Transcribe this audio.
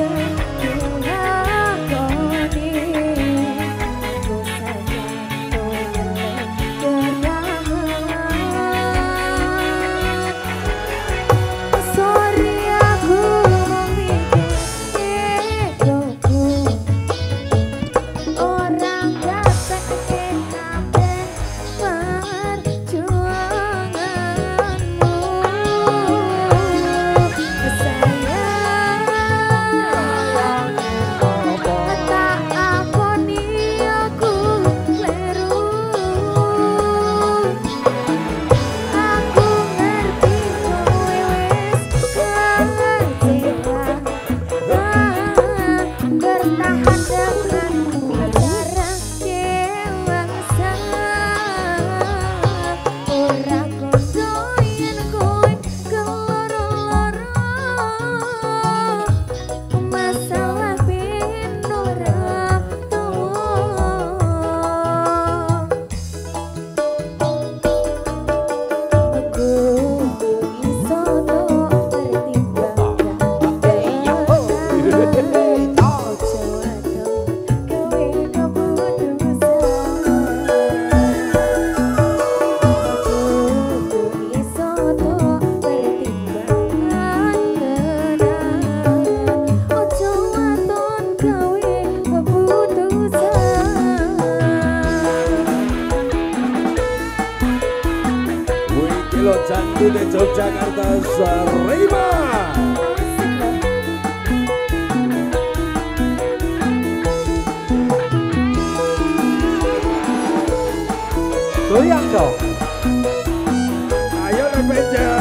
said Kude Yogyakarta Serima Goyang dong. Ayo lepeja